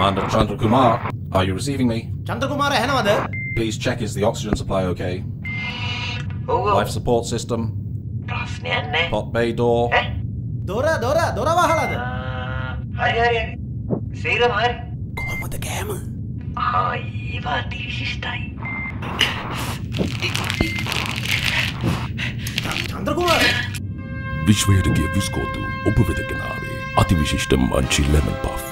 Commander Chandrakumar, are you receiving me? Chandrakumar, eh, Henavada. Please check is the oxygen supply okay? Life support system. Pod bay door. Eh? Dora, Dora, Dora Vahalada. Uh, hari, hari. Seeram, hari. Como the game? Ah, Eva, this is time. චන්ද්‍රකුමාර විශ්වයට ගිය විස්කෝතු ඔබ වෙදගෙනාවේ අතිවිශිෂ්ට Munchee lemon puff.